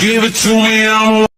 Give it to me, I'm